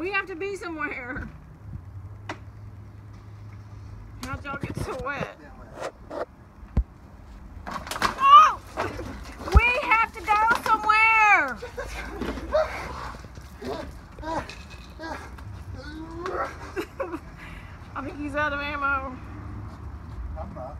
We have to be somewhere. How'd y'all get so wet? Oh! We have to go somewhere! I think he's out of ammo. I'm not.